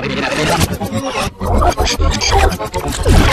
Thank you.